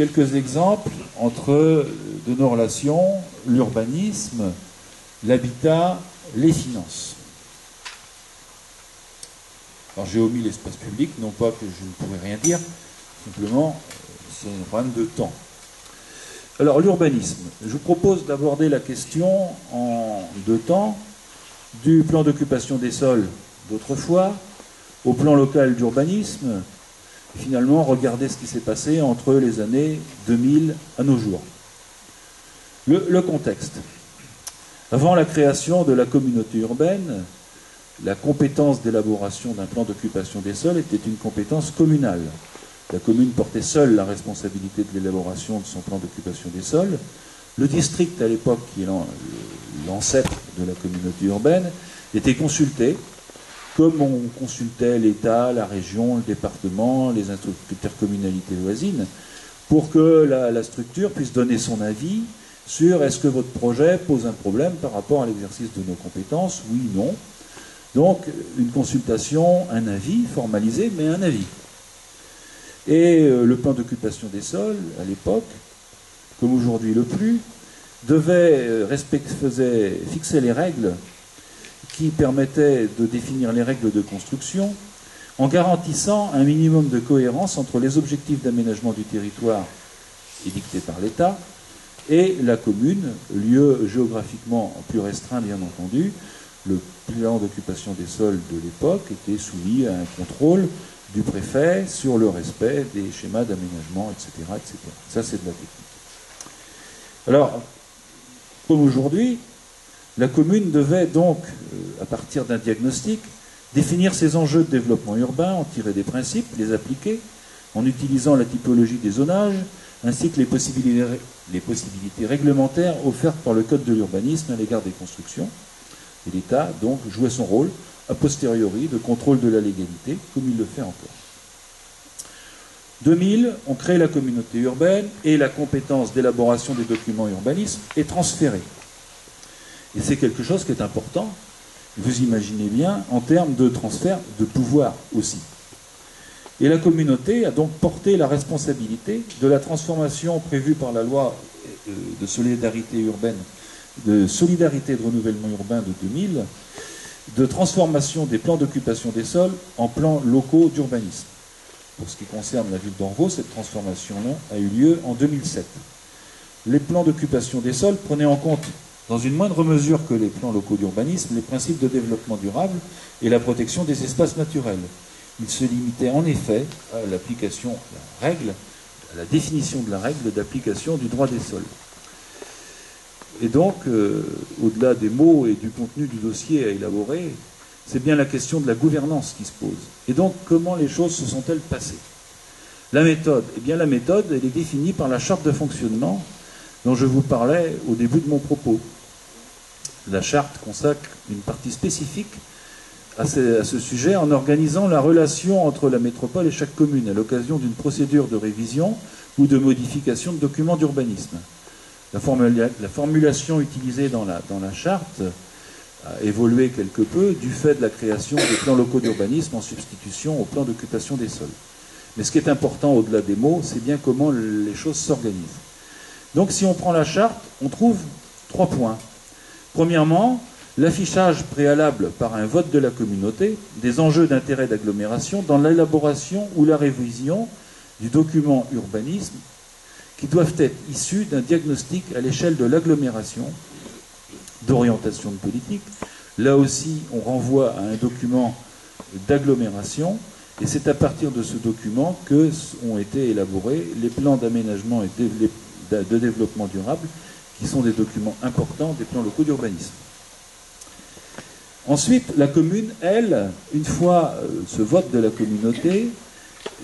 quelques exemples entre de nos relations, l'urbanisme, l'habitat, les finances. Alors j'ai omis l'espace public, non pas que je ne pourrais rien dire, simplement c'est un problème de temps. Alors l'urbanisme, je vous propose d'aborder la question en deux temps, du plan d'occupation des sols d'autrefois au plan local d'urbanisme, finalement regarder ce qui s'est passé entre les années 2000 à nos jours. Le, contexte. Avant la création de la communauté urbaine, la compétence d'élaboration d'un plan d'occupation des sols était une compétence communale. La commune portait seule la responsabilité de l'élaboration de son plan d'occupation des sols. Le district, à l'époque, qui est l'ancêtre de la communauté urbaine, était consulté, comme on consultait l'État, la région, le département, les intercommunalités voisines, pour que la, structure puisse donner son avis sur est-ce que votre projet pose un problème par rapport à l'exercice de nos compétences, oui, non. Donc, une consultation, un avis formalisé, mais un avis. Et euh, le plan d'occupation des sols, à l'époque, comme aujourd'hui le plus, devait euh, fixer les règles qui permettaient de définir les règles de construction en garantissant un minimum de cohérence entre les objectifs d'aménagement du territoire édictés par l'État et la commune, lieu géographiquement plus restreint bien entendu. Le plan d'occupation des sols de l'époque était soumis à un contrôle du préfet sur le respect des schémas d'aménagement, etc., etc. Ça, c'est de la technique. Alors, comme aujourd'hui, la commune devait donc, euh, à partir d'un diagnostic, définir ses enjeux de développement urbain, en tirer des principes, les appliquer, en utilisant la typologie des zonages, ainsi que les possibilités, réglementaires offertes par le Code de l'urbanisme à l'égard des constructions. Et l'État, donc, jouait son rôle a posteriori de contrôle de la légalité, comme il le fait encore. 2000, on crée la communauté urbaine et la compétence d'élaboration des documents urbanisme est transférée. Et c'est quelque chose qui est important, vous imaginez bien, en termes de transfert de pouvoir aussi. Et la communauté a donc porté la responsabilité de la transformation prévue par la loi euh, de solidarité urbaine, de solidarité de renouvellement urbain de 2000, de transformation des plans d'occupation des sols en plans locaux d'urbanisme. Pour ce qui concerne la ville d'Envaux, cette transformation-là a eu lieu en 2007. Les plans d'occupation des sols prenaient en compte, dans une moindre mesure que les plans locaux d'urbanisme, les principes de développement durable et la protection des espaces naturels. Ils se limitaient en effet à l'application, la règle, à la définition de la règle d'application du droit des sols. Et donc, euh, au-delà des mots et du contenu du dossier à élaborer, c'est bien la question de la gouvernance qui se pose. Et donc, comment les choses se sont-elles passées? La méthode, eh bien la méthode, elle est définie par la charte de fonctionnement dont je vous parlais au début de mon propos. La charte consacre une partie spécifique à ce, sujet en organisant la relation entre la métropole et chaque commune à l'occasion d'une procédure de révision ou de modification de documents d'urbanisme. La, formulation utilisée dans la, charte a évolué quelque peu du fait de la création des plans locaux d'urbanisme en substitution au plan d'occupation des sols. Mais ce qui est important au-delà des mots, c'est bien comment les choses s'organisent. Donc si on prend la charte, on trouve trois points. Premièrement, l'affichage préalable par un vote de la communauté des enjeux d'intérêt d'agglomération dans l'élaboration ou la révision du document urbanisme qui doivent être issus d'un diagnostic à l'échelle de l'agglomération, d'orientation de politique. Là aussi, on renvoie à un document d'agglomération, et c'est à partir de ce document que ont été élaborés les plans d'aménagement et de développement durable, qui sont des documents importants des plans locaux d'urbanisme. Ensuite, la commune, elle, une fois euh, ce vote de la communauté,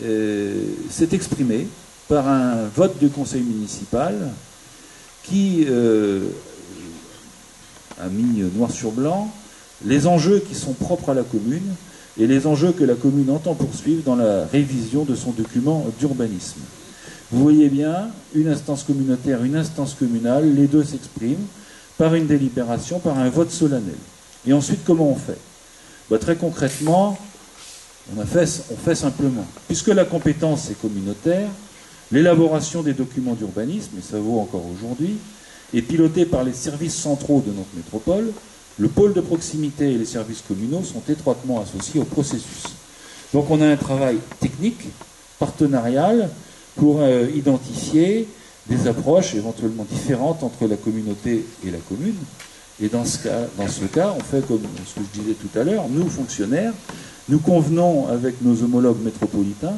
euh, s'est exprimée par un vote du conseil municipal qui euh, a mis noir sur blanc les enjeux qui sont propres à la commune et les enjeux que la commune entend poursuivre dans la révision de son document d'urbanisme. Vous voyez bien, une instance communautaire, une instance communale, les deux s'expriment par une délibération, par un vote solennel. Et ensuite, comment on fait? Bah, Très concrètement, on, fait, on fait simplement. Puisque la compétence est communautaire, L'élaboration des documents d'urbanisme, et ça vaut encore aujourd'hui, est pilotée par les services centraux de notre métropole. Le pôle de proximité et les services communaux sont étroitement associés au processus. Donc on a un travail technique, partenarial, pour euh, identifier des approches éventuellement différentes entre la communauté et la commune. Et dans ce cas, dans ce cas on fait comme ce que je disais tout à l'heure, nous, fonctionnaires, nous convenons avec nos homologues métropolitains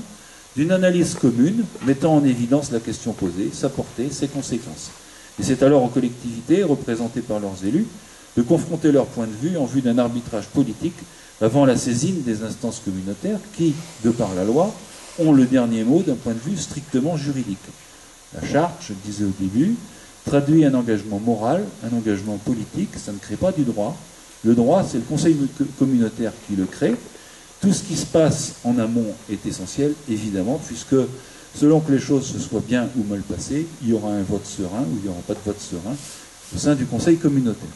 d'une analyse commune mettant en évidence la question posée, sa portée, ses conséquences. Et c'est alors aux collectivités, représentées par leurs élus, de confronter leur point de vue en vue d'un arbitrage politique avant la saisine des instances communautaires qui, de par la loi, ont le dernier mot d'un point de vue strictement juridique. La charte, je le disais au début, traduit un engagement moral, un engagement politique, ça ne crée pas du droit. Le droit, c'est le conseil communautaire qui le crée. Tout ce qui se passe en amont est essentiel, évidemment, puisque selon que les choses se soient bien ou mal passées, il y aura un vote serein ou il n'y aura pas de vote serein au sein du conseil communautaire.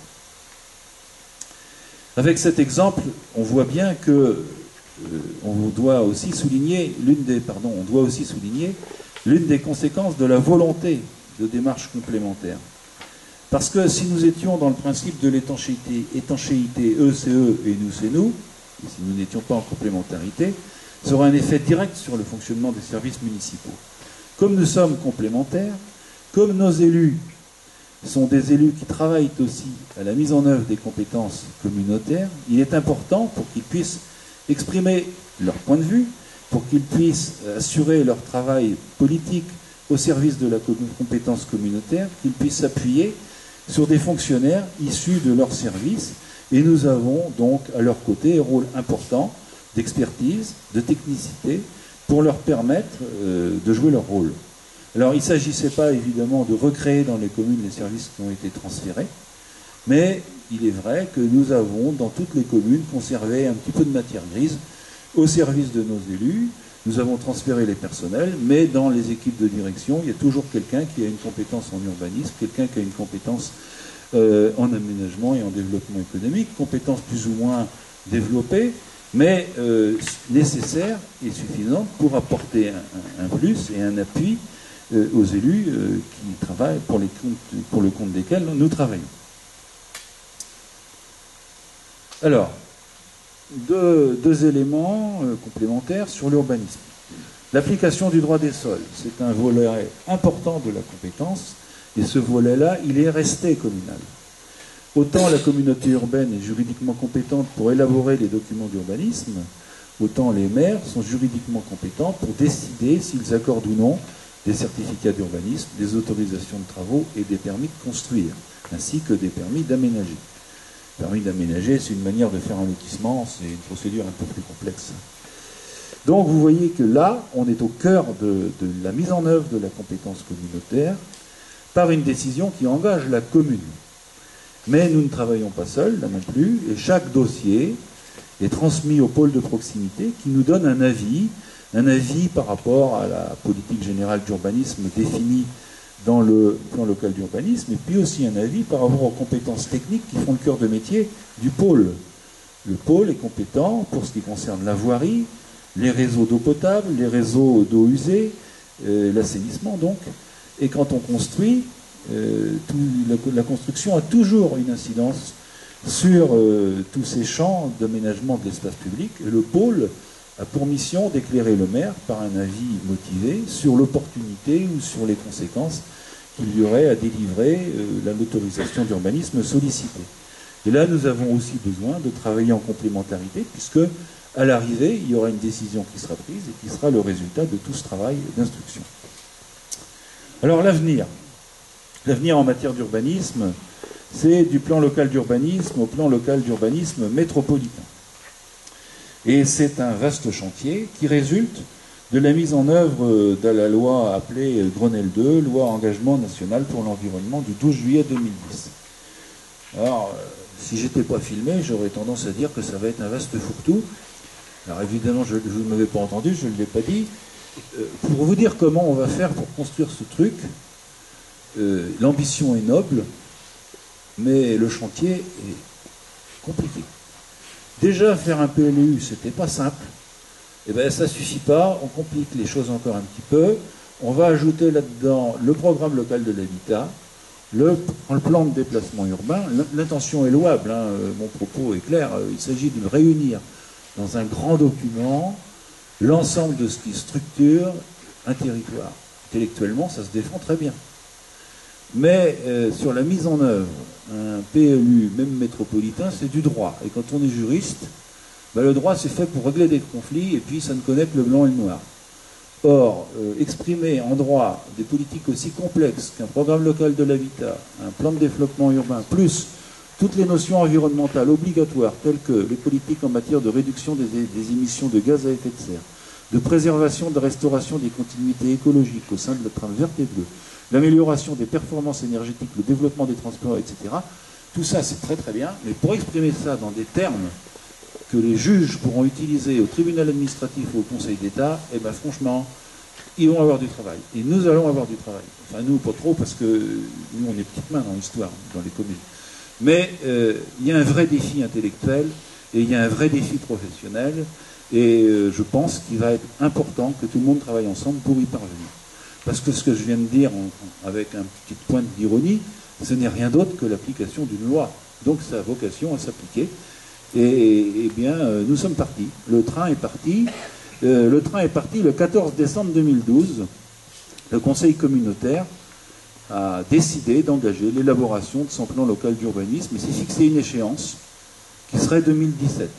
Avec cet exemple, on voit bien que euh, on doit aussi souligner l'une des pardon, on doit aussi souligner l'une des conséquences de la volonté de démarche complémentaire. Parce que si nous étions dans le principe de l'étanchéité, étanchéité ECE e et nous c'est nous, et si nous n'étions pas en complémentarité, ça aurait un effet direct sur le fonctionnement des services municipaux. Comme nous sommes complémentaires, comme nos élus sont des élus qui travaillent aussi à la mise en œuvre des compétences communautaires, il est important pour qu'ils puissent exprimer leur point de vue, pour qu'ils puissent assurer leur travail politique au service de la compétence communautaire, qu'ils puissent s'appuyer sur des fonctionnaires issus de leur service. Et nous avons donc à leur côté un rôle important d'expertise, de technicité, pour leur permettre euh, de jouer leur rôle. Alors il ne s'agissait pas évidemment de recréer dans les communes les services qui ont été transférés, mais il est vrai que nous avons dans toutes les communes conservé un petit peu de matière grise au service de nos élus. Nous avons transféré les personnels, mais dans les équipes de direction, il y a toujours quelqu'un qui a une compétence en urbanisme, quelqu'un qui a une compétence euh, en aménagement et en développement économique, compétence plus ou moins développée, mais euh, nécessaire et suffisante pour apporter un, plus et un appui euh, aux élus qui travaillent pour, le compte desquels nous travaillons. Alors, deux, éléments euh, complémentaires sur l'urbanisme. L'application du droit des sols, c'est un volet important de la compétence, et ce volet-là, il est resté communal. Autant la communauté urbaine est juridiquement compétente pour élaborer les documents d'urbanisme, autant les maires sont juridiquement compétents pour décider s'ils accordent ou non des certificats d'urbanisme, des autorisations de travaux et des permis de construire, ainsi que des permis d'aménager permis d'aménager, c'est une manière de faire un lotissement, c'est une procédure un peu plus complexe. Donc vous voyez que là, on est au cœur de, la mise en œuvre de la compétence communautaire par une décision qui engage la commune. Mais nous ne travaillons pas seuls, là non plus, et chaque dossier est transmis au pôle de proximité qui nous donne un avis, un avis par rapport à la politique générale d'urbanisme définie dans le plan local d'urbanisme, et puis aussi un avis par rapport aux compétences techniques qui font le cœur de métier du pôle. Le pôle est compétent pour ce qui concerne la voirie, les réseaux d'eau potable, les réseaux d'eau usée, euh, l'assainissement donc. Et quand on construit, euh, la, construction a toujours une incidence sur euh, tous ces champs d'aménagement de l'espace public. Le pôle a pour mission d'éclairer le maire par un avis motivé sur l'opportunité ou sur les conséquences qu'il y aurait à délivrer euh, l'autorisation d'urbanisme sollicitée. Et là, nous avons aussi besoin de travailler en complémentarité, puisque à l'arrivée, il y aura une décision qui sera prise et qui sera le résultat de tout ce travail d'instruction. Alors l'avenir. L'avenir en matière d'urbanisme, c'est du plan local d'urbanisme au plan local d'urbanisme métropolitain. Et c'est un vaste chantier qui résulte de la mise en œuvre de la loi appelée Grenelle 2, loi engagement national pour l'environnement du 12 juillet 2010. Alors, euh, si j'étais pas filmé, j'aurais tendance à dire que ça va être un vaste fourre-tout. Alors évidemment, je, vous ne m'avez pas entendu, je ne l'ai pas dit. Euh, pour vous dire comment on va faire pour construire ce truc, euh, l'ambition est noble, mais le chantier est compliqué. Déjà, faire un PLU, c'était pas simple. Eh bien, ça suffit pas, on complique les choses encore un petit peu, on va ajouter là-dedans le programme local de l'habitat, le, plan de déplacement urbain. L'intention est louable, hein, euh, mon propos est clair, euh, il s'agit de réunir dans un grand document l'ensemble de ce qui structure un territoire. Intellectuellement, ça se défend très bien. Mais euh, sur la mise en œuvre, un PLU, même métropolitain, c'est du droit. Et quand on est juriste, bah, le droit c'est fait pour régler des conflits et puis ça ne connaît que le blanc et le noir. Or, euh, exprimer en droit des politiques aussi complexes qu'un programme local de l'habitat, un plan de développement urbain, plus toutes les notions environnementales obligatoires, telles que les politiques en matière de réduction des, émissions de gaz à effet de serre, de préservation, de restauration des continuités écologiques au sein de la trame verte et bleue, l'amélioration des performances énergétiques, le développement des transports, etc. Tout ça, c'est très très bien, mais pour exprimer ça dans des termes que les juges pourront utiliser au tribunal administratif ou au Conseil d'État, eh bien franchement, ils vont avoir du travail. Et nous allons avoir du travail. Enfin, nous, pas trop, parce que nous, on est petites mains dans l'histoire, dans les communes. Mais euh, il y a un vrai défi intellectuel et il y a un vrai défi professionnel. Et euh, je pense qu'il va être important que tout le monde travaille ensemble pour y parvenir. Parce que ce que je viens de dire, avec un petit point d'ironie, ce n'est rien d'autre que l'application d'une loi. Donc ça a vocation à s'appliquer. Et, bien, euh, nous sommes partis. Le train est parti. Euh, le train est parti le 14 décembre 2012. Le Conseil communautaire a décidé d'engager l'élaboration de son plan local d'urbanisme et s'est fixé une échéance qui serait 2017.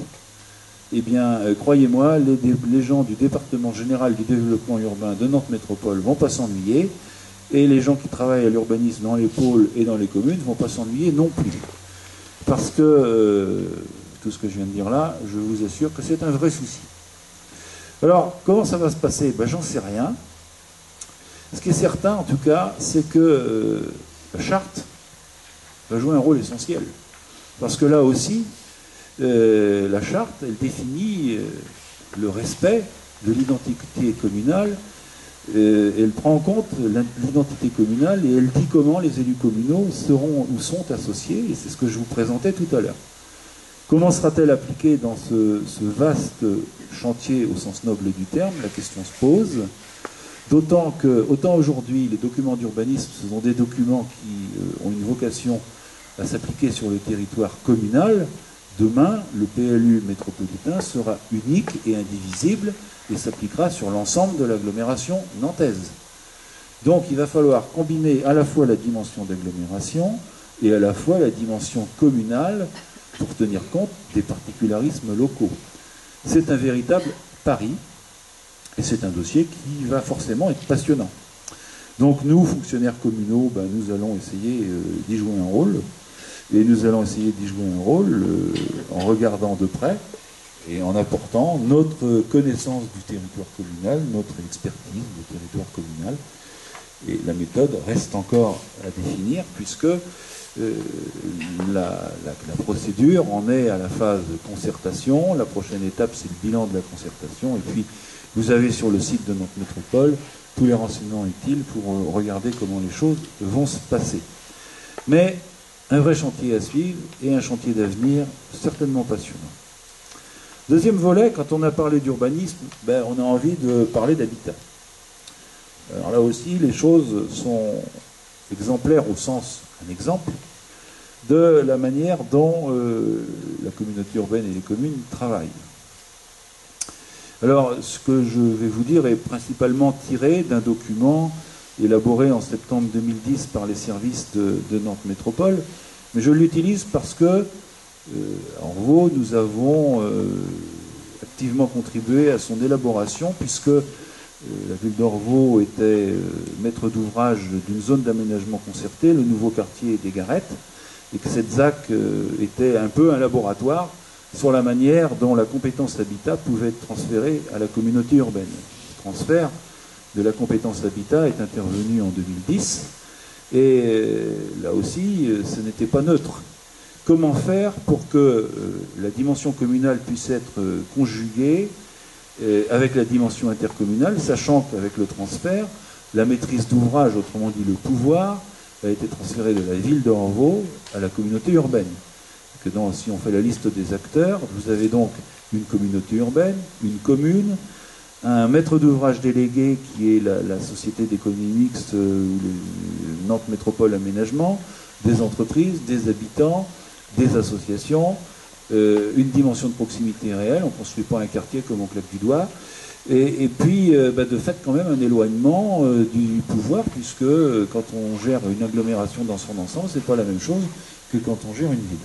Eh bien, euh, croyez-moi, les, gens du département général du développement urbain de Nantes Métropole vont pas s'ennuyer, et les gens qui travaillent à l'urbanisme dans les pôles et dans les communes vont pas s'ennuyer non plus. Parce que tout ce que je viens de dire là, je vous assure que c'est un vrai souci. Alors, comment ça va se passer? Ben, J'en sais rien. Ce qui est certain, en tout cas, c'est que euh, la charte va jouer un rôle essentiel. Parce que là aussi, euh, la charte, elle définit euh, le respect de l'identité communale, elle prend en compte l'identité communale et elle dit comment les élus communaux seront ou sont associés, et c'est ce que je vous présentais tout à l'heure. Comment sera-t-elle appliquée dans ce, vaste chantier au sens noble du terme? La question se pose. D'autant que, autant aujourd'hui, les documents d'urbanisme, ce sont des documents qui euh, ont une vocation à s'appliquer sur le territoire communal. Demain, le PLU métropolitain sera unique et indivisible et s'appliquera sur l'ensemble de l'agglomération nantaise. Donc il va falloir combiner à la fois la dimension d'agglomération et à la fois la dimension communale pour tenir compte des particularismes locaux. C'est un véritable pari, et c'est un dossier qui va forcément être passionnant. Donc nous, fonctionnaires communaux, ben, nous allons essayer euh, d'y jouer un rôle, et nous allons essayer d'y jouer un rôle euh, en regardant de près et en apportant notre connaissance du territoire communal, notre expertise du territoire communal. Et la méthode reste encore à définir, puisque euh, la, procédure en est à la phase de concertation. La prochaine étape, c'est le bilan de la concertation. Et puis, vous avez sur le site de notre métropole tous les renseignements utiles pour euh, regarder comment les choses vont se passer. Mais un vrai chantier à suivre et un chantier d'avenir certainement passionnant. Deuxième volet, quand on a parlé d'urbanisme, ben, on a envie de parler d'habitat. Alors là aussi, les choses sont exemplaires au sens un exemple de la manière dont euh, la communauté urbaine et les communes travaillent. Alors, ce que je vais vous dire est principalement tiré d'un document élaboré en septembre 2010 par les services de, Nantes Métropole, mais je l'utilise parce que, euh, nous avons euh, activement contribué à son élaboration, puisque euh, la ville d'Orvaux était euh, maître d'ouvrage d'une zone d'aménagement concerté, le nouveau quartier des Garettes, et que cette ZAC était un peu un laboratoire sur la manière dont la compétence habitat pouvait être transférée à la communauté urbaine. Le transfert de la compétence habitat est intervenu en 2010, et là aussi, ce n'était pas neutre. Comment faire pour que la dimension communale puisse être conjuguée avec la dimension intercommunale, sachant qu'avec le transfert, la maîtrise d'ouvrage, autrement dit le pouvoir, a été transféré de la ville de à la communauté urbaine. Que si on fait la liste des acteurs, vous avez donc une communauté urbaine, une commune, un maître d'ouvrage délégué qui est la, société d'économie mixte euh, Nantes Métropole Aménagement, des entreprises, des habitants, des associations, euh, une dimension de proximité réelle, on ne construit pas un quartier comme on claque du doigt, et, puis euh, bah, de fait quand même un éloignement du pouvoir, puisque quand on gère une agglomération dans son ensemble, c'est pas la même chose que quand on gère une ville.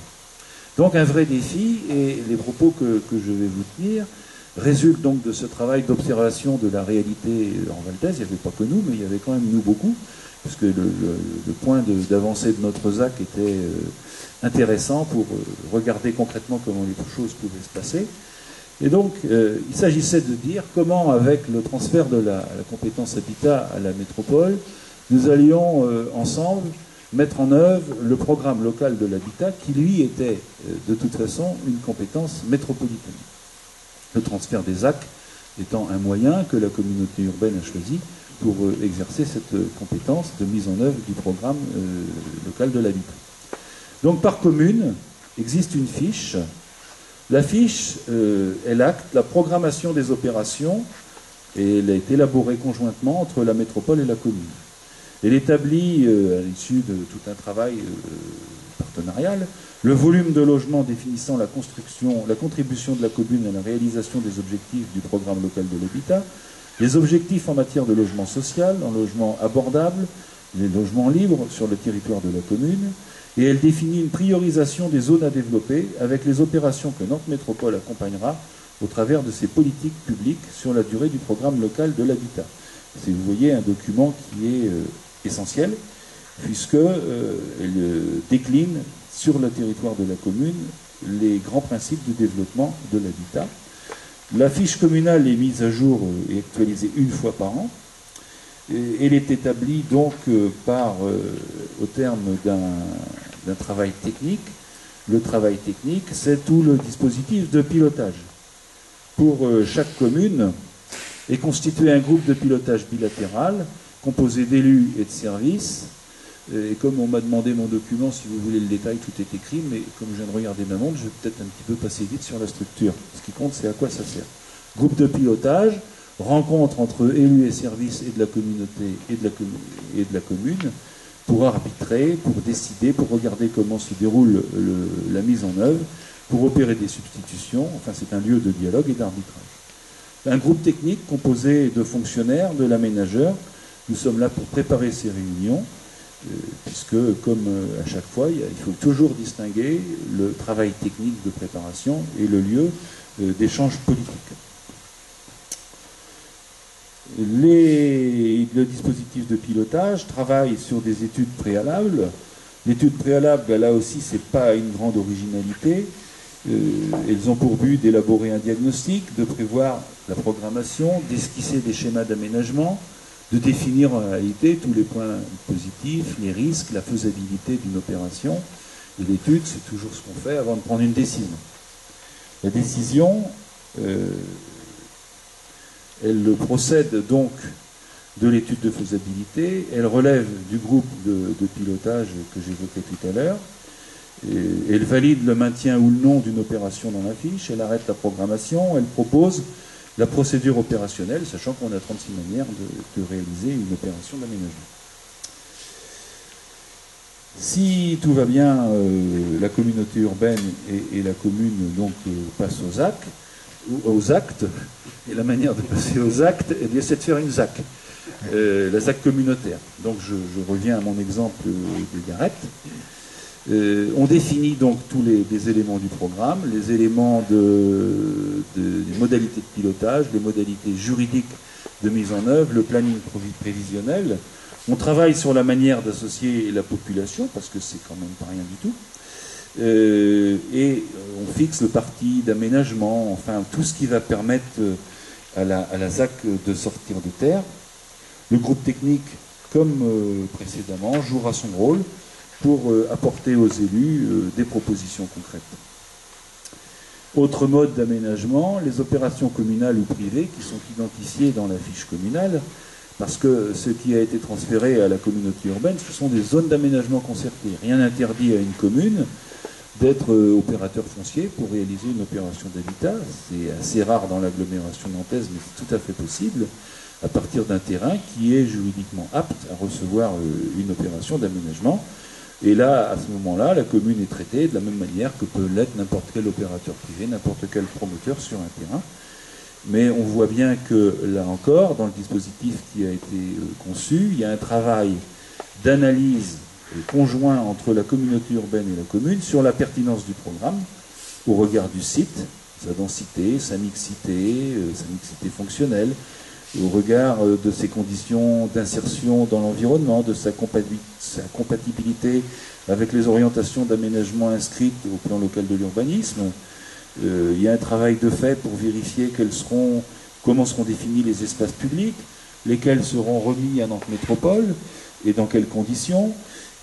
Donc un vrai défi, et les propos que je vais vous tenir, résulte donc de ce travail d'observation de la réalité en Valdez. Il n'y avait pas que nous, mais il y avait quand même nous beaucoup, puisque le, point d'avancée de, notre ZAC était euh, intéressant pour euh, regarder concrètement comment les choses pouvaient se passer. Et donc, euh, il s'agissait de dire comment, avec le transfert de la, compétence habitat à la métropole, nous allions ensemble mettre en œuvre le programme local de l'habitat qui, lui, était de toute façon une compétence métropolitaine le transfert des AC étant un moyen que la communauté urbaine a choisi pour euh, exercer cette euh, compétence de mise en œuvre du programme euh, local de l'habitat. Donc par commune existe une fiche. La fiche, elle acte la programmation des opérations et elle est élaborée conjointement entre la métropole et la commune. Elle établit, à l'issue de tout un travail partenarial, le volume de logements définissant la construction, la contribution de la commune à la réalisation des objectifs du programme local de l'habitat, les objectifs en matière de logement social, en logement abordable, les logements libres sur le territoire de la commune, et elle définit une priorisation des zones à développer avec les opérations que Nantes Métropole accompagnera au travers de ses politiques publiques sur la durée du programme local de l'habitat. C'est, vous voyez, un document qui est euh, essentiel, puisqu'elle euh, euh, décline sur le territoire de la commune les grands principes du développement de l'habitat. La fiche communale est mise à jour et actualisée une fois par an. Elle est établie donc euh, par, euh, au terme d'un travail technique. Le travail technique, c'est tout le dispositif de pilotage. Pour euh, chaque commune est constitué un groupe de pilotage bilatéral composé d'élus et de services et comme on m'a demandé mon document, si vous voulez le détail, tout est écrit, mais comme je viens de regarder ma montre, je vais peut-être un petit peu passer vite sur la structure. Ce qui compte, c'est à quoi ça sert. Groupe de pilotage, rencontre entre élus et services et de la communauté et de la, commune pour arbitrer, pour décider, pour regarder comment se déroule la mise en œuvre, pour opérer des substitutions. Enfin, c'est un lieu de dialogue et d'arbitrage. Un groupe technique composé de fonctionnaires, de l'aménageur. Nous sommes là pour préparer ces réunions puisque, comme euh, à chaque fois, il faut toujours distinguer le travail technique de préparation et le lieu euh, d'échange politique. le dispositif de pilotage travaille sur des études préalables. L'étude préalable, ben là aussi, ce n'est pas une grande originalité. elles ont pour but d'élaborer un diagnostic, de prévoir la programmation, d'esquisser des schémas d'aménagement, de définir en réalité tous les points positifs, les risques, la faisabilité d'une opération. Et l'étude, c'est toujours ce qu'on fait avant de prendre une décision. La décision, euh, elle procède donc de l'étude de faisabilité, elle relève du groupe de, pilotage que j'évoquais tout à l'heure, elle valide le maintien ou le non d'une opération dans la fiche, elle arrête la programmation, elle propose la procédure opérationnelle, sachant qu'on a 36 manières de, réaliser une opération d'aménagement. Si tout va bien, euh, la communauté urbaine et, la commune euh, passent aux actes, aux actes, et la manière de passer aux actes, eh c'est de faire une ZAC, euh, la ZAC communautaire. Donc je, reviens à mon exemple des garettes. Euh, on définit donc tous les, éléments du programme, les éléments de, modalités de pilotage, les modalités juridiques de mise en œuvre, le planning prévisionnel. On travaille sur la manière d'associer la population, parce que c'est quand même pas rien du tout. Euh, et on fixe le parti d'aménagement, enfin tout ce qui va permettre à la, ZAC de sortir de terre. Le groupe technique, comme euh, précédemment, jouera son rôle pour euh, apporter aux élus euh, des propositions concrètes. Autre mode d'aménagement, les opérations communales ou privées qui sont identifiées dans la fiche communale, parce que ce qui a été transféré à la communauté urbaine, ce sont des zones d'aménagement concerté. Rien n'interdit à une commune d'être euh, opérateur foncier pour réaliser une opération d'habitat. C'est assez rare dans l'agglomération nantaise, mais c'est tout à fait possible à partir d'un terrain qui est juridiquement apte à recevoir une opération d'aménagement. Et là, à ce moment-là, la commune est traitée de la même manière que peut l'être n'importe quel opérateur privé, n'importe quel promoteur sur un terrain. Mais on voit bien que là encore, dans le dispositif qui a été euh, conçu, il y a un travail d'analyse conjoint entre la communauté urbaine et la commune sur la pertinence du programme au regard du site, sa densité, sa mixité, euh, sa mixité fonctionnelle, au regard euh, de ses conditions d'insertion dans l'environnement, de sa compatibilité avec les orientations d'aménagement inscrites au plan local de l'urbanisme. Euh, il y a un travail de fait pour vérifier quels seront, comment seront définis les espaces publics, lesquels seront remis à Nantes Métropole et dans quelles conditions.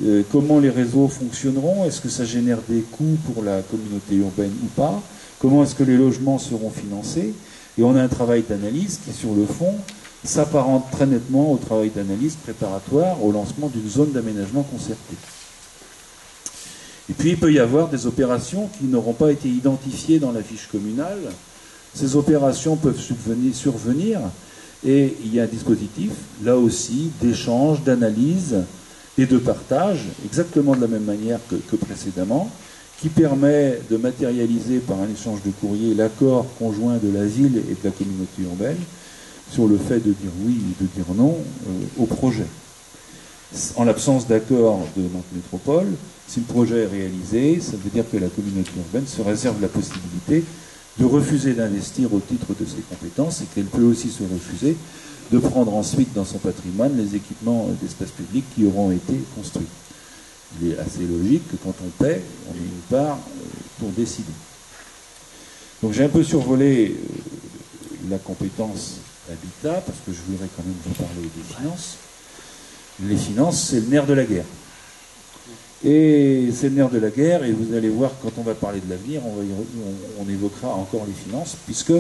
Euh, comment les réseaux fonctionneront Est-ce que ça génère des coûts pour la communauté urbaine ou pas Comment est-ce que les logements seront financés Et on a un travail d'analyse qui, sur le fond, s'apparente très nettement au travail d'analyse préparatoire au lancement d'une zone d'aménagement concerté. Et puis il peut y avoir des opérations qui n'auront pas été identifiées dans la fiche communale. Ces opérations peuvent survenir et il y a un dispositif, là aussi, d'échange, d'analyse, et de partage, exactement de la même manière que, précédemment, qui permet de matérialiser par un échange de courrier l'accord conjoint de la ville et de la communauté urbaine sur le fait de dire oui ou de dire non euh, au projet. En l'absence d'accord de notre Métropole, si le projet est réalisé, ça veut dire que la communauté urbaine se réserve la possibilité de refuser d'investir au titre de ses compétences et qu'elle peut aussi se refuser de prendre ensuite dans son patrimoine les équipements d'espace public qui auront été construits. Il est assez logique que quand on paie, on ait une part euh, pour décider. Donc j'ai un peu survolé euh, la compétence habitat, parce que je voudrais quand même vous parler des finances. Les finances, c'est le nerf de la guerre. Et c'est le nerf de la guerre, et vous allez voir, quand on va parler de l'avenir, on, évoquera encore les finances, puisque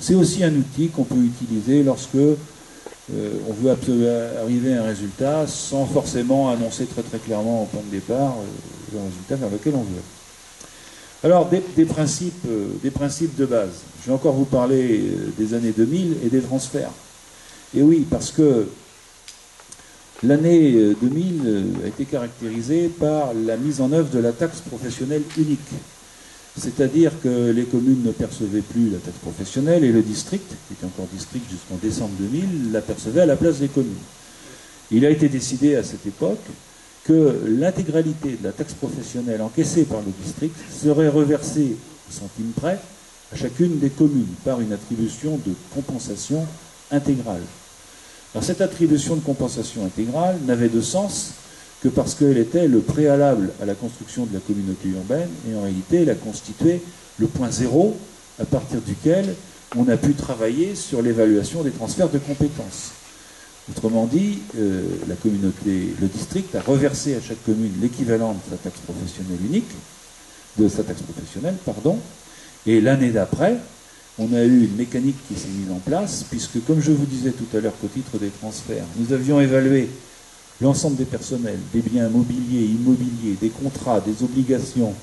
c'est aussi un outil qu'on peut utiliser lorsque euh, on veut arriver à un résultat sans forcément annoncer très clairement au point de départ euh, le résultat vers lequel on veut. Alors, des, principes, euh, des principes de base. Je vais encore vous parler des années 2000 et des transferts. Et oui, parce que l'année 2000 a été caractérisée par la mise en œuvre de la taxe professionnelle unique. C'est-à-dire que les communes ne percevaient plus la taxe professionnelle et le district, qui était encore district jusqu'en décembre 2000, la percevait à la place des communes. Il a été décidé à cette époque que l'intégralité de la taxe professionnelle encaissée par le district serait reversée au centime près à chacune des communes par une attribution de compensation intégrale. Alors cette attribution de compensation intégrale n'avait de sens que parce qu'elle était le préalable à la construction de la communauté urbaine, et en réalité, elle a constitué le point zéro à partir duquel on a pu travailler sur l'évaluation des transferts de compétences. Autrement dit, euh, la communauté, le district a reversé à chaque commune l'équivalent de sa taxe professionnelle unique, de sa taxe professionnelle, pardon, et l'année d'après, on a eu une mécanique qui s'est mise en place, puisque comme je vous disais tout à l'heure qu'au titre des transferts, nous avions évalué l'ensemble des personnels, des biens mobiliers, immobiliers, des contrats, des obligations,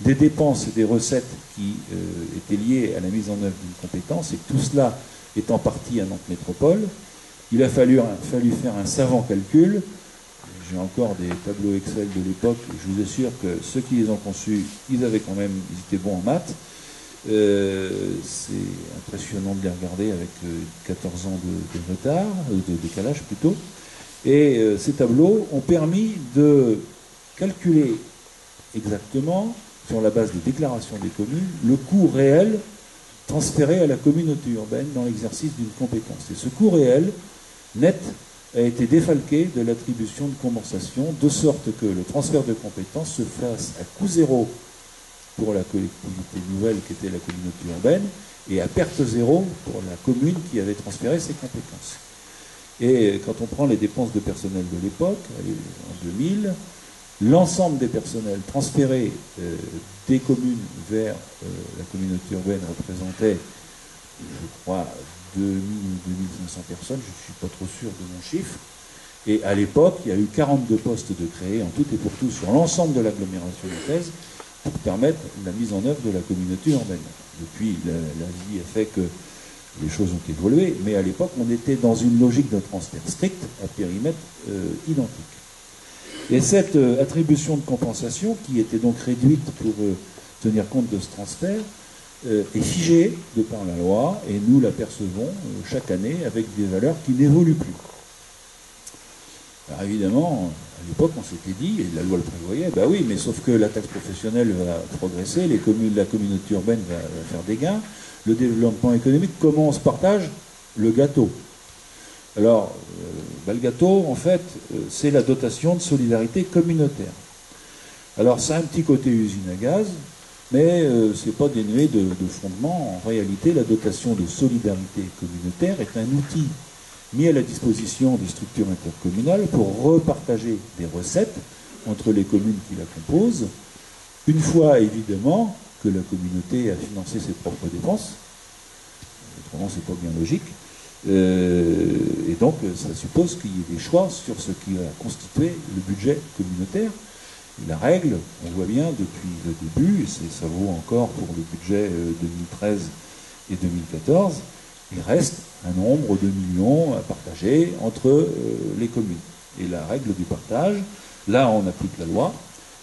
des dépenses et des recettes qui euh, étaient liées à la mise en œuvre d'une compétence, et tout cela est en partie à Nantes Métropole, il a fallu, faire un savant calcul. J'ai encore des tableaux Excel de l'époque. Je vous assure que ceux qui les ont conçus, ils avaient quand même, ils étaient bons en maths. Euh, c'est impressionnant de les regarder avec 14 euh, ans de retard, de décalage plutôt. Et euh, ces tableaux ont permis de calculer exactement, sur la base des déclarations des communes, le coût réel transféré à la communauté urbaine dans l'exercice d'une compétence. Et ce coût réel, net, a été défalqué de l'attribution de compensation, de sorte que le transfert de compétences se fasse à coût zéro pour la collectivité nouvelle qui était la communauté urbaine, et à perte zéro pour la commune qui avait transféré ses compétences. Et quand on prend les dépenses de personnel de l'époque, en 2000, l'ensemble des personnels transférés euh, des communes vers euh, la communauté urbaine représentait, je crois, 2000 ou 2500 personnes, je ne suis pas trop sûr de mon chiffre. Et à l'époque, il y a eu 42 postes de créés en tout et pour tout sur l'ensemble de l'agglomération thèse, pour permettre la mise en œuvre de la communauté urbaine. Depuis, la, vie a fait que les choses ont évolué, mais à l'époque, on était dans une logique de transfert strict à périmètre euh, identique. Et cette euh, attribution de compensation, qui était donc réduite pour euh, tenir compte de ce transfert, est figée de par la loi, et nous l'apercevons chaque année avec des valeurs qui n'évoluent plus. Alors évidemment, à l'époque, on s'était dit, et la loi le prévoyait, bah oui, mais sauf que la taxe professionnelle va progresser, les communes, la communauté urbaine va, faire des gains, le développement économique, comment on se partage Le gâteau. Alors, euh, bah, le gâteau, en fait, euh, c'est la dotation de solidarité communautaire. Alors, ça a un petit côté usine à gaz, mais euh, ce n'est pas dénué de fondement. En réalité, la dotation de solidarité communautaire est un outil mis à la disposition des structures intercommunales pour repartager des recettes entre les communes qui la composent, une fois évidemment que la communauté a financé ses propres dépenses, autrement c'est pas bien logique, euh, et donc ça suppose qu'il y ait des choix sur ce qui va constituer le budget communautaire. la règle, on voit bien depuis le début, et ça vaut encore pour le budget 2013 euh, et 2014, il reste un nombre de millions à partager entre euh, les communes. Et la règle du partage, là on applique la loi,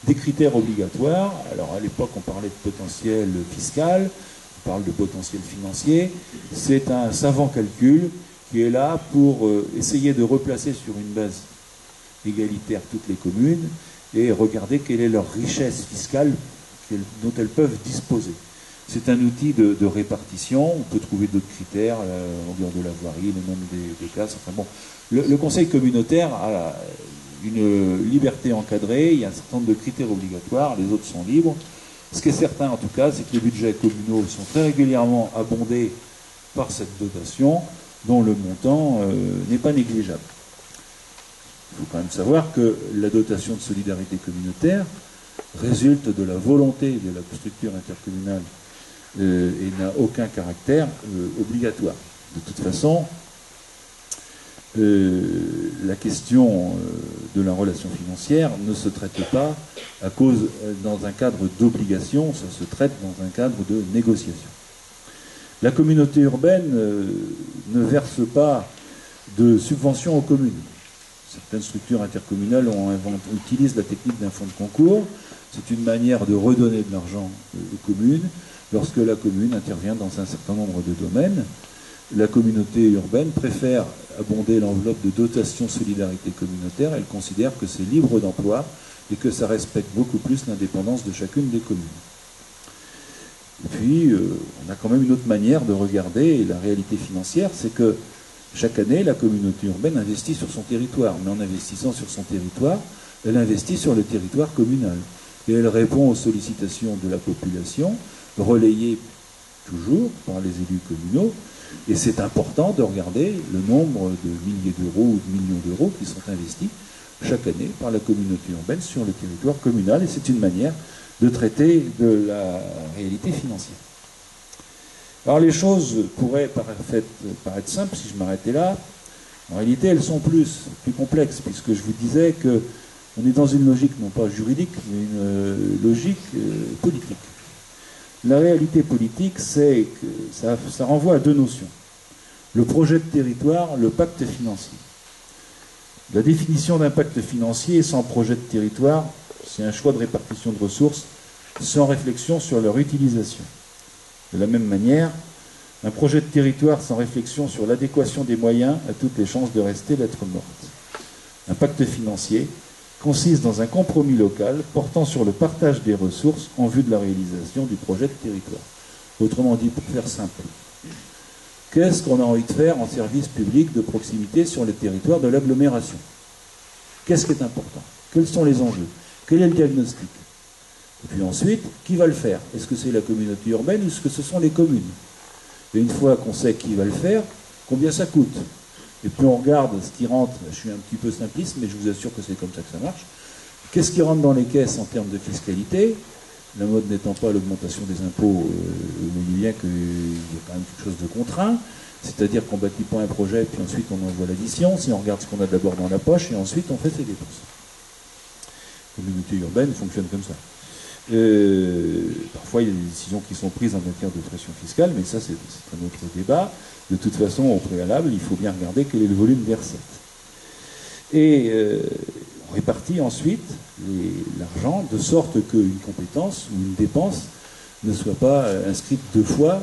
des critères obligatoires, alors à l'époque on parlait de potentiel fiscal, on parle de potentiel financier, c'est un savant calcul qui est là pour euh, essayer de replacer sur une base égalitaire toutes les communes et regarder quelle est leur richesse fiscale dont elles peuvent disposer. C'est un outil de, répartition. On peut trouver d'autres critères, la longueur de la voirie, le nombre des, cases. Enfin bon, le, Conseil communautaire a une liberté encadrée. Il y a un certain nombre de critères obligatoires. Les autres sont libres. Ce qui est certain, en tout cas, c'est que les budgets communaux sont très régulièrement abondés par cette dotation, dont le montant euh, n'est pas négligeable. Il faut quand même savoir que la dotation de solidarité communautaire résulte de la volonté de la structure intercommunale euh, et n'a aucun caractère euh, obligatoire. De toute façon, euh, la question de la relation financière ne se traite pas à cause dans un cadre d'obligation, ça se traite dans un cadre de négociation. La communauté urbaine ne verse pas de subventions aux communes. Certaines structures intercommunales utilisent la technique d'un fonds de concours. C'est une manière de redonner de l'argent aux communes lorsque la commune intervient dans un certain nombre de domaines. La communauté urbaine préfère abonder l'enveloppe de dotation solidarité communautaire. Elle considère que c'est libre d'emploi et que ça respecte beaucoup plus l'indépendance de chacune des communes. Et puis, euh, on a quand même une autre manière de regarder la réalité financière, c'est que chaque année, la communauté urbaine investit sur son territoire, mais en investissant sur son territoire, elle investit sur le territoire communal. Et elle répond aux sollicitations de la population, relayé toujours par les élus communaux. Et c'est important de regarder le nombre de milliers d'euros ou de millions d'euros qui sont investis chaque année par la communauté urbaine sur le territoire communal. Et c'est une manière de traiter de la réalité financière. Alors les choses pourraient paraître, simples si je m'arrêtais là. En réalité, elles sont plus, complexes, puisque je vous disais que on est dans une logique non pas juridique, mais une euh, logique euh, politique. La réalité politique, c'est que ça, renvoie à deux notions. Le projet de territoire, le pacte financier. La définition d'un pacte financier sans projet de territoire, c'est un choix de répartition de ressources sans réflexion sur leur utilisation. De la même manière, un projet de territoire sans réflexion sur l'adéquation des moyens a toutes les chances de rester lettre morte. Un pacte financier, consiste dans un compromis local portant sur le partage des ressources en vue de la réalisation du projet de territoire. Autrement dit, pour faire simple, qu'est-ce qu'on a envie de faire en service public de proximité sur les territoires de l'agglomération? Qu'est-ce qui est important? Quels sont les enjeux? Quel est le diagnostic? Et puis ensuite, qui va le faire? Est-ce que c'est la communauté urbaine ou est-ce que ce sont les communes? Et une fois qu'on sait qui va le faire, combien ça coûte? Et puis on regarde ce qui rentre, je suis un petit peu simpliste, mais je vous assure que c'est comme ça que ça marche. Qu'est-ce qui rentre dans les caisses en termes de fiscalité? La mode n'étant pas l'augmentation des impôts, euh, on dit bien qu'il y a quand même quelque chose de contraint. C'est-à-dire qu'on bâtit pas un projet, puis ensuite on envoie l'addition, si on regarde ce qu'on a d'abord dans la poche, et ensuite on fait ses dépenses. La communauté urbaine fonctionne comme ça. Euh, parfois, il y a des décisions qui sont prises en matière de pression fiscale, mais ça, c'est un autre débat. De toute façon, au préalable, il faut bien regarder quel est le volume des recettes. Et euh, on répartit ensuite l'argent de sorte qu'une compétence ou une dépense ne soit pas euh, inscrite deux fois,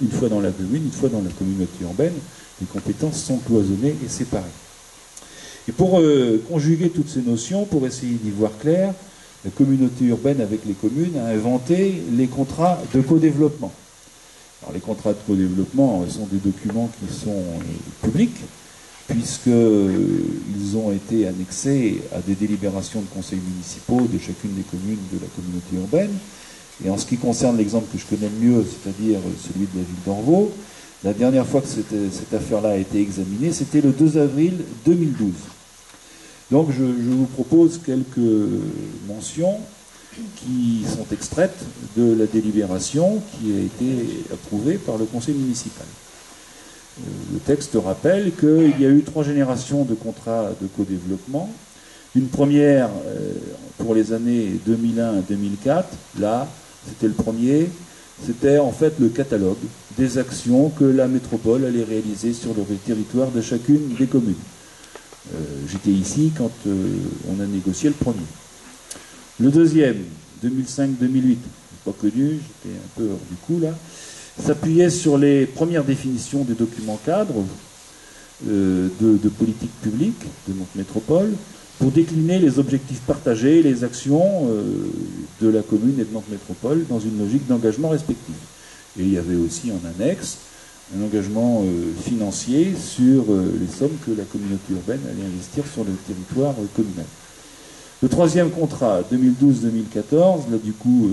une fois dans la commune, une fois dans la communauté urbaine. Les compétences sont cloisonnées et séparées. Et pour conjuguer toutes ces notions, pour essayer d'y voir clair, la communauté urbaine avec les communes a inventé les contrats de co-développement. Alors, les contrats de co-développement sont des documents qui sont euh, publics, puisqu'ils euh, ont été annexés à des délibérations de conseils municipaux de chacune des communes de la communauté urbaine. Et en ce qui concerne l'exemple que je connais le mieux, c'est-à-dire celui de la ville d'Orvaux, la dernière fois que cette, cette affaire-là a été examinée, c'était le 2 avril 2012. Donc je, vous propose quelques mentions qui sont extraites de la délibération qui a été approuvée par le conseil municipal. Euh, le texte rappelle qu'il y a eu trois générations de contrats de co-développement. Une première euh, pour les années 2001 2004, là, c'était le premier, c'était en fait le catalogue des actions que la métropole allait réaliser sur le territoire de chacune des communes. Euh, j'étais ici quand euh, on a négocié le premier. Le deuxième, 2005-2008, pas connu, j'étais un peu hors du coup là, s'appuyait sur les premières définitions des documents cadres euh, de, politique publique de notre métropole pour décliner les objectifs partagés les actions de la commune et de notre métropole dans une logique d'engagement respectif. Et il y avait aussi en annexe un engagement euh, financier sur euh, les sommes que la communauté urbaine allait investir sur le territoire euh, communal. Le troisième contrat, 2012-2014, là du coup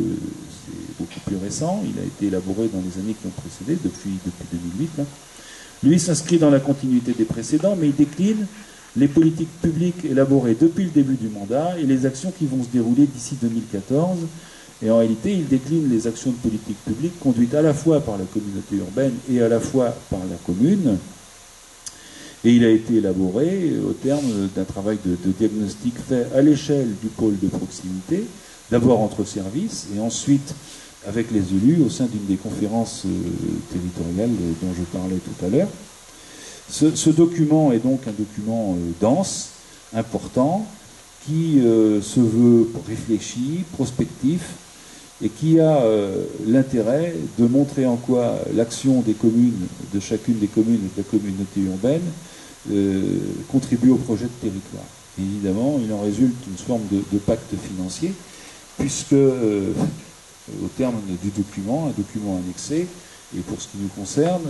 c'est beaucoup plus récent, il a été élaboré dans les années qui ont précédé, depuis, depuis 2008. Lui s'inscrit dans la continuité des précédents, mais il décline les politiques publiques élaborées depuis le début du mandat et les actions qui vont se dérouler d'ici 2014 et en réalité, il décline les actions de politique publique conduites à la fois par la communauté urbaine et à la fois par la commune. Et il a été élaboré au terme d'un travail de, diagnostic fait à l'échelle du pôle de proximité, d'abord entre services et ensuite avec les élus au sein d'une des conférences euh, territoriales dont je parlais tout à l'heure. Ce, document est donc un document euh, dense, important, qui euh, se veut réfléchi, prospectif, et qui a euh, l'intérêt de montrer en quoi l'action des communes, de chacune des communes et de la communauté urbaine, euh, contribue au projet de territoire. évidemment, il en résulte une forme de, pacte financier, puisque euh, au terme du document, un document annexé, et pour ce qui nous concerne,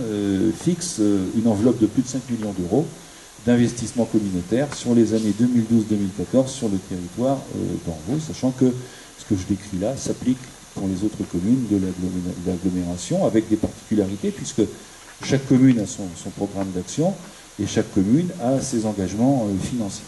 fixe une enveloppe de plus de 5 millions d'euros d'investissement communautaire sur les années 2012-2014 sur le territoire d'Envaux, sachant que ce que je décris là s'applique pour les autres communes de l'agglomération, avec des particularités, puisque chaque commune a son, programme d'action et chaque commune a ses engagements euh, financiers.